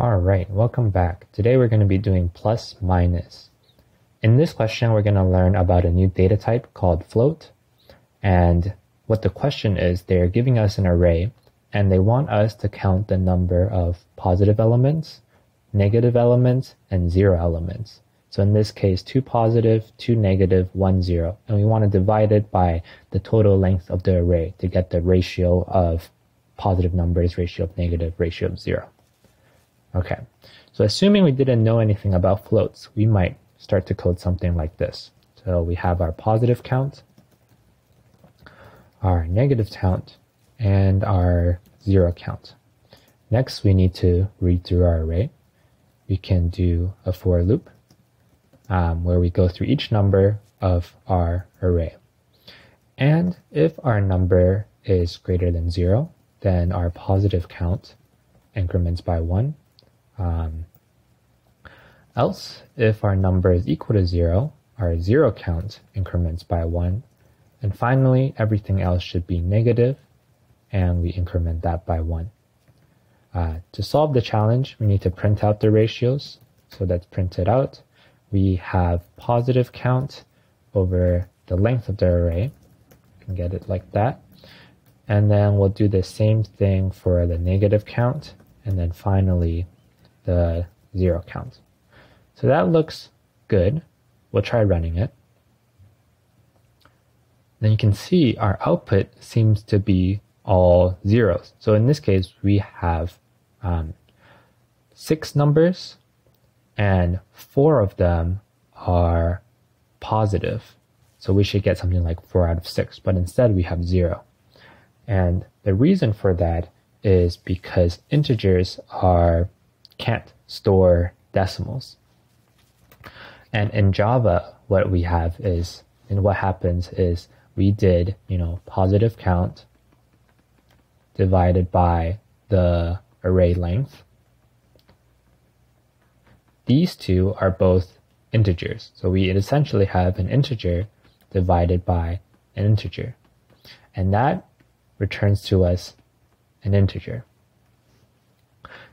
Alright, welcome back. Today we're going to be doing plus minus. In this question, we're going to learn about a new data type called float. And what the question is, they're giving us an array and they want us to count the number of positive elements, negative elements, and zero elements. So in this case, two positive, two negative, one zero. And we want to divide it by the total length of the array to get the ratio of positive numbers, ratio of negative, ratio of zero. Okay, so assuming we didn't know anything about floats, we might start to code something like this. So we have our positive count, our negative count, and our zero count. Next, we need to read through our array. We can do a for loop um, where we go through each number of our array. And if our number is greater than zero, then our positive count increments by one um, else, if our number is equal to zero, our zero count increments by one. And finally, everything else should be negative, and we increment that by one. Uh, to solve the challenge, we need to print out the ratios. So that's printed out. We have positive count over the length of the array. You can get it like that. And then we'll do the same thing for the negative count. And then finally, the zero count. So that looks good. We'll try running it. Then you can see our output seems to be all zeros. So in this case, we have um, six numbers and four of them are positive. So we should get something like four out of six, but instead we have zero. And the reason for that is because integers are can't store decimals. And in Java, what we have is, and what happens is we did, you know, positive count divided by the array length. These two are both integers. So we essentially have an integer divided by an integer. And that returns to us an integer.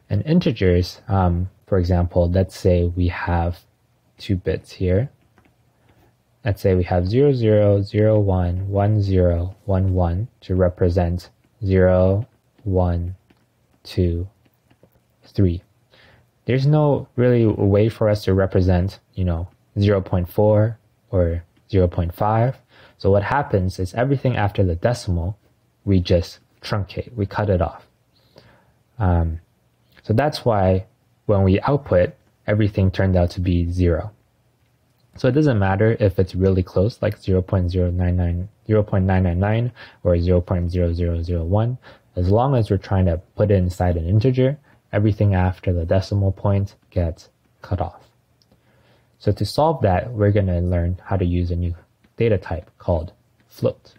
And integers, um, for example, let's say we have two bits here. Let's say we have 0, 0, 0, 1, 1, 0, 1, 1 to represent 0, 1, 2, 3. There's no really way for us to represent, you know, 0 0.4 or 0 0.5. So what happens is everything after the decimal, we just truncate, we cut it off. Um, so that's why when we output, everything turned out to be zero. So it doesn't matter if it's really close, like 0.099, 0.999 or 0.0001. As long as we're trying to put it inside an integer, everything after the decimal point gets cut off. So to solve that, we're going to learn how to use a new data type called float.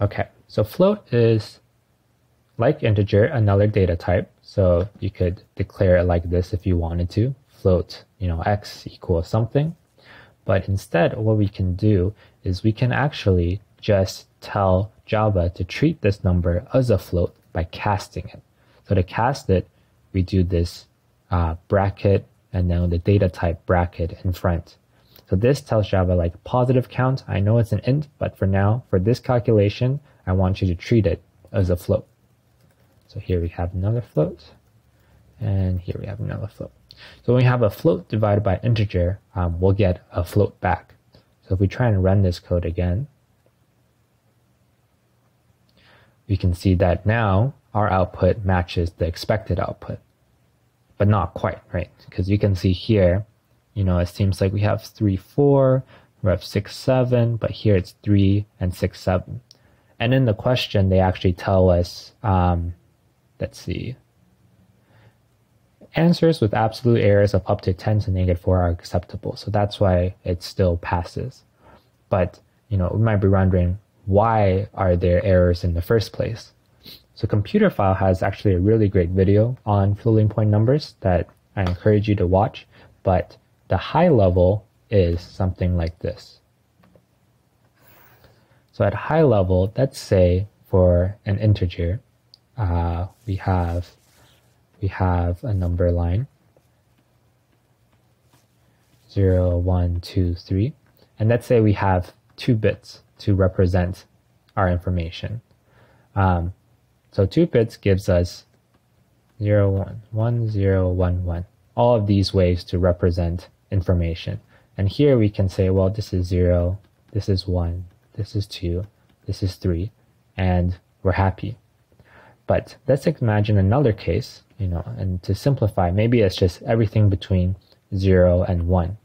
Okay, so float is like integer, another data type. So you could declare it like this if you wanted to, float, you know, x equals something. But instead, what we can do is we can actually just tell Java to treat this number as a float by casting it. So to cast it, we do this uh, bracket and then the data type bracket in front. So this tells Java like positive count. I know it's an int, but for now, for this calculation, I want you to treat it as a float. So here we have another float, and here we have another float. So when we have a float divided by integer, um, we'll get a float back. So if we try and run this code again, we can see that now our output matches the expected output, but not quite, right? Because you can see here, you know, it seems like we have 3, 4, we have 6, 7, but here it's 3 and 6, 7. And in the question, they actually tell us um, Let's see. Answers with absolute errors of up to 10 to negative 4 are acceptable. So that's why it still passes. But, you know, we might be wondering, why are there errors in the first place? So Computerphile has actually a really great video on floating point numbers that I encourage you to watch. But the high level is something like this. So at high level, let's say for an integer, uh, we have we have a number line 0, 1, 2, 3. And let's say we have two bits to represent our information. Um, so two bits gives us 0, 1, 1, 0, 1, 1. All of these ways to represent information. And here we can say, well, this is 0, this is 1, this is 2, this is 3, and we're happy. But let's imagine another case, you know, and to simplify, maybe it's just everything between 0 and 1.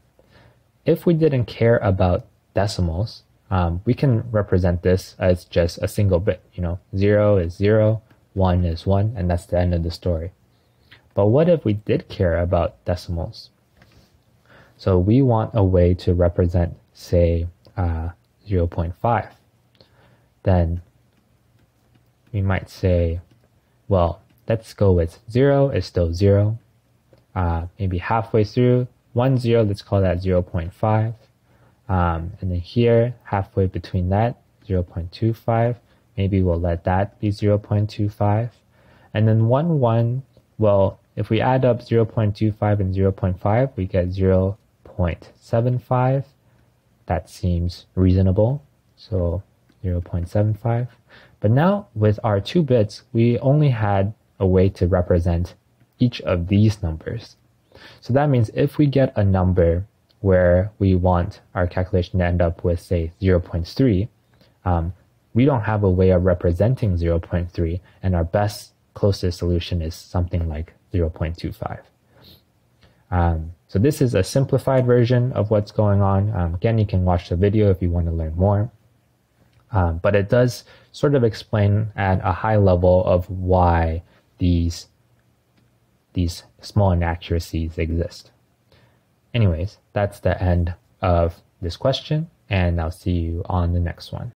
If we didn't care about decimals, um, we can represent this as just a single bit. You know, 0 is 0, 1 is 1, and that's the end of the story. But what if we did care about decimals? So we want a way to represent, say, uh, 0.5. Then we might say, well, let's go with 0 is still 0. Uh, maybe halfway through, 1, 0, let's call that 0.5. Um, and then here, halfway between that, 0.25. Maybe we'll let that be 0.25. And then 1, 1, well, if we add up 0.25 and 0.5, we get 0.75. That seems reasonable. So 0.75. But now with our two bits, we only had a way to represent each of these numbers. So that means if we get a number where we want our calculation to end up with, say, 0.3, um, we don't have a way of representing 0.3, and our best closest solution is something like 0.25. Um, so this is a simplified version of what's going on. Um, again, you can watch the video if you want to learn more. Um, but it does sort of explain at a high level of why these these small inaccuracies exist. Anyways, that's the end of this question, and I'll see you on the next one.